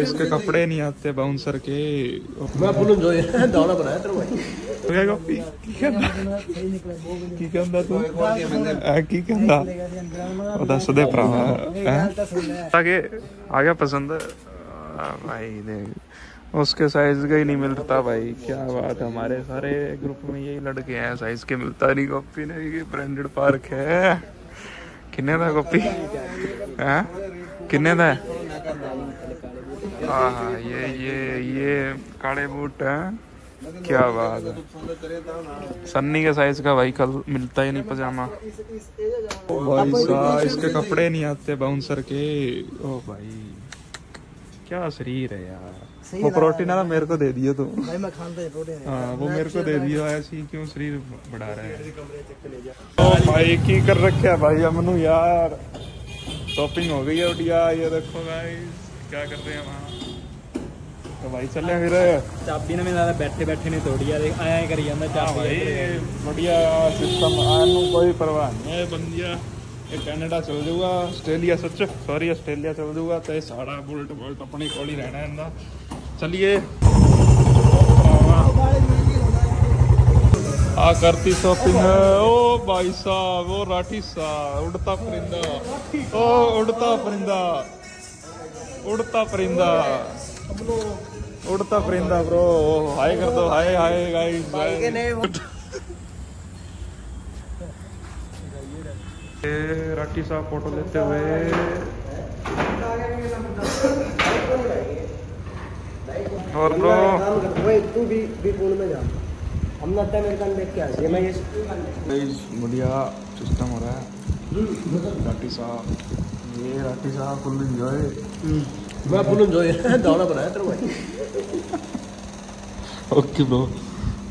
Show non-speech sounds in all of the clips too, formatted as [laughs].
इसके कपड़े नहीं आते बाउंसर के मैं बोलूं जो ये दाना बनाया तेरे भाई तो क्या कॉपी की ਕਹਿੰਦਾ ਕੀ ਕਹਿੰਦਾ ਤੂੰ ਆ ਕੀ ਕਹਿੰਦਾ ਉਹ ਦੱਸ ਦੇ ਭਰਾਵਾ ਹੈਂ? आगे आ गया पसंद आ, भाई देख उसके साइज का ही नहीं मिलता भाई क्या बात है हमारे सारे ग्रुप में यही लड़के हैं साइज के मिलता नहीं कॉपी नहीं ये ब्रांडेड पार्क है किन्ने दा कॉपी हैं किन्ने दा है हाँ हाँ ये ये ये काले बूट हैं। क्या बात है। सन्नी के साइज़ का भाई कल मिलता ही नहीं पजामा। भाई साहब इसके कपड़े नहीं आते बाउंसर के। ओ भाई क्या शरीर है यार। वो प्रोटीन वाला मेरे को दे दियो तू। भाई मैं खाता है प्रोटीन हाँ। वो मेरे को दे दियो ऐसी क्यों शरीर बढ़ा रहे हैं? ओ भाई की कर रखे है भाई अमनू यार। शॉपिंग हो गई है उठिया ये देखो गाइस क्या कर रहे हैं वहाँ तो भाई चले फिर ਚਾਬੀ ਨੇ ਮੈਨੂੰ ਬੈਠੇ ਬੈਠੇ ਨੇ ਤੋੜੀ ਆ ਦੇਖ ਆਇਆ ਕਰੀ ਜਾਂਦਾ हाँ भाई बढ़िया सिस्टम आनू कोई परवाह नहीं है बंदिया ये कनाडा चल जाऊगा आस्ट्रेलिया सच सॉरी आस्ट्रेलिया चल जाऊगा तो ये सारा बुलट बुलट अपने कोल ही रहना है इनका चलिए आ करती शॉपिंग ओ भाई साहब वो राठी सा उड़ता परिंदा ओ उड़ता परिंदा। उड़ता परिंदा ब्रो हाय कर दो हाय हाय गाइस राठी साहब फ़ोटो लेते हुए। और ब्रो तू भी भी पूल में जा। हम ना मेरे कान देख के आ ये मैं ये गाइस बढ़िया सिस्टम हो रहा है। राठी साहब। ये राठी साहब फुल एंजॉय मैं बोलूँ जो ये दाना बनाया तेरे भाई ओके ब्रो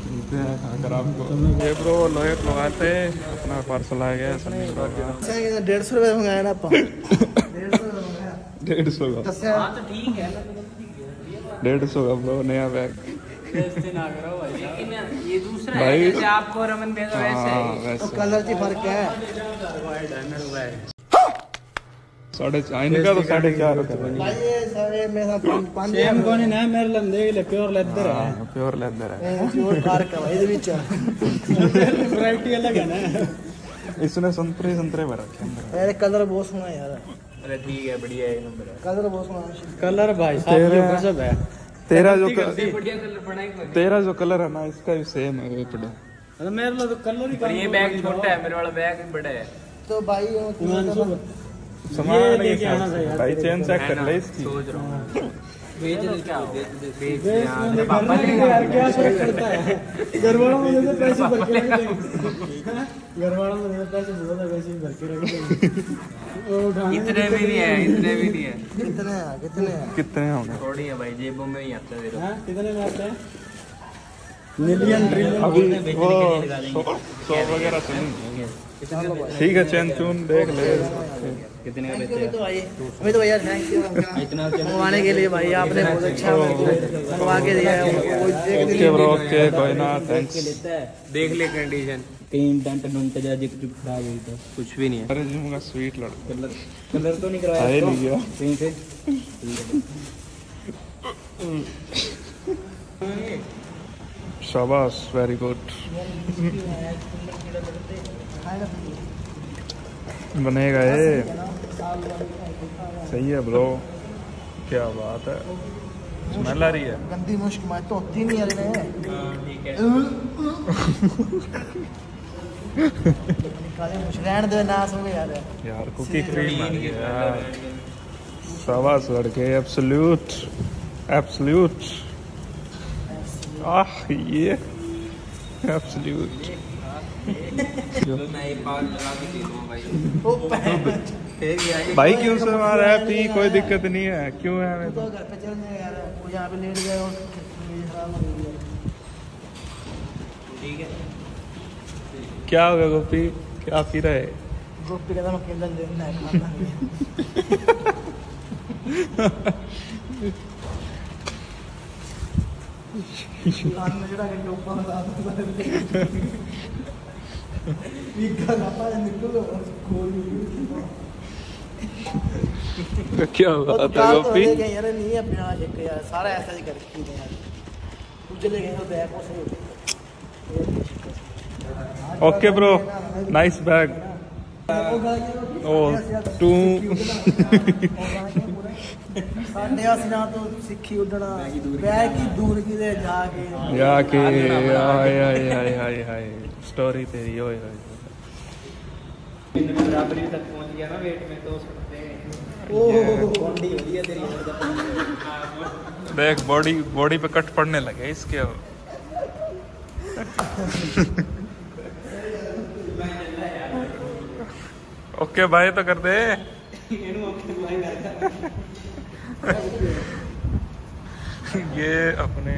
मिलते हैं खाकर आपको ये ब्रो लोहे लगाते अपना पार्सल आ गया सन्नी ब्रो का डेढ़ सौ रुपये मंगाया ना डेढ़ सौ का डेढ़ सौ का ब्रो नया बैग भाई ये दूसरा है आपको रमन हाँ ही तो कलर की फ़र्क है साढ़े चार इनका तो साढ़े चार होता है। भाई ये सारे मेरा पाँच सेम कौन है ना मेरे लंदे के लिए प्योर लेदर है। हाँ, प्योर लेदर है। प्योर कार का भाई इधर बीच वैरायटी अलग है ना। इसने संतरे संतरे भर रखे अंदर। अरे कलर बहुत सोना यार। अरे ठीक है बढ़िया एक नंबर है। कलर बहुत सोना कलर भाई साहब की गजब है। तेरा जो तेरा जो कलर है ना इसका भी सेम है वो पड़ा। अरे मेरे लिए तो कलर ही ये बैग छोटा है मेरे वाला बैग बड़ा है। तो भाई तो सामान। भाई चेन चेक कर ले इसकी हूँ। [laughs] क्या हाँ, पापा यार क्या है? में जैसे पैसे भर के में जैसे पैसे है भर के रख इतने भी नहीं है इतने भी नहीं है। कितने हैं कितने कितने होंगे थोड़ी है भाई जेबों में ही आता है हाँ, कितने में आते हैं? मिलियन ट्रिलियन अभी वो सौ वगैरह चलेंगे ठीक है चैन चून देख ले। कितने का you तो भाई हमें तो भैया थैंक यू इतना मंगवाने के लिए भाई आपने बहुत अच्छा मंगवा के दिया है। ओके ब्रो ओके कोई ना थैंक्स है। देख ले कंडीशन कहीं डेंट डुंट जा खराब हुई तो। कुछ भी नहीं है। अरे जी का स्वीट लड़का। कलर कलर तो नहीं करवाया है नहीं गया। कहीं से? [laughs] शाबाश वेरी गुड बनेगा ये सही है ब्रो। क्या बात है। स्मेल आ रही है। गंदी मुश्क मार तो होती नहीं है। रहने दे ना सुन यार। यार कुकी क्रीम आ रही है शाबाश लड़के एब्सोल्यूट एब्सोल्यूट के दे दूँगा भाई क्यों से मारा है पी कोई दिक्कत नहीं है। क्यों है तो घर पे यार वो यहाँ पे लेट और हो ठीक है क्या हो गया गोपी? क्या पी रहे? गोपी कहता मैं है खाना नहीं है। कान में जरा के टोपा लगा दो वीक का लापा निकलो खोल क्या बात है गोपी ले गए यार नहीं अपना एक यार सारा ऐसा ही करके दे यार तू चले गए तो बैग को सही ओके ब्रो नाइस बैग ओ टू ਸਾਡੇ ਅਸਨਾ ਤੋਂ ਸਿੱਖੀ ਉੱਡਣਾ ਬੈਗ ਕੀ ਦੂਰ ਕਿਤੇ ਜਾ ਕੇ जाके हाय हाय हाय हाय हाय स्टोरी तेरी ओए होए बराबरी तक पहुंच गया ना वेट में तो सकते ਉਹ बॉडी होती है तेरी देख बॉडी बॉडी पे कट पड़ने लगे इसके अब ओके बाय तो कर दे [laughs] ये अपने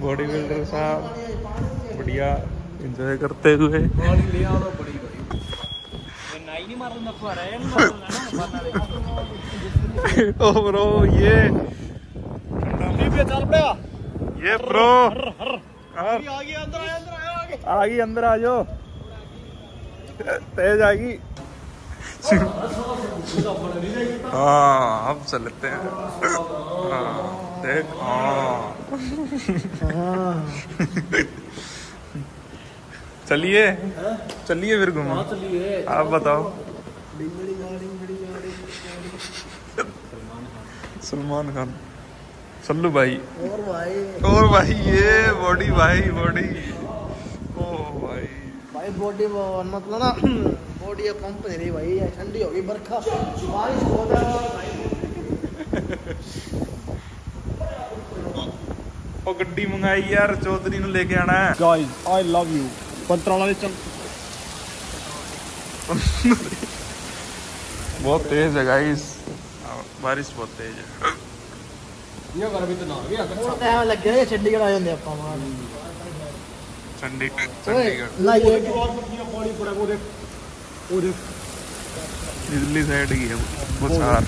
बॉडी बिल्डर साहब बढ़िया इंजॉय करते हुए। ओ ब्रो ये ये ब्रो आ गई अंदर आ जाओ। तेज आ गई हाँ हम चलते हैं। हाँ, देख हाँ। चलिए चलिए फिर घूमो। हाँ, आप बताओ। सलमान खान। सल्लू भाई। और भाई। और भाई ये बॉडी भाई बॉडी। ओ भाई। भाई बॉडी मतलब ना बॉडी पंप नहीं रही भाई ये ठंडी होगी बरखा बारिश हो जाए ਉਹ ਗੱਡੀ ਮੰਗਾਈ ਯਾਰ ਚੌਧਰੀ ਨੂੰ ਲੈ ਕੇ ਆਣਾ ਹੈ गाइस आई लव यू पंतराला ने चल [laughs] बहुत तेज है गाइस बारिश बहुत तेज है ये कर भी तो ना गया अच्छा टाइम लग गया चंडीगढ़ आ जाते ਆਪਾਂ ਮਾਰ चंडीगढ़ ਓਏ चंडीगढ़ ਨਾ ये दिल्ली साइड ही है बसार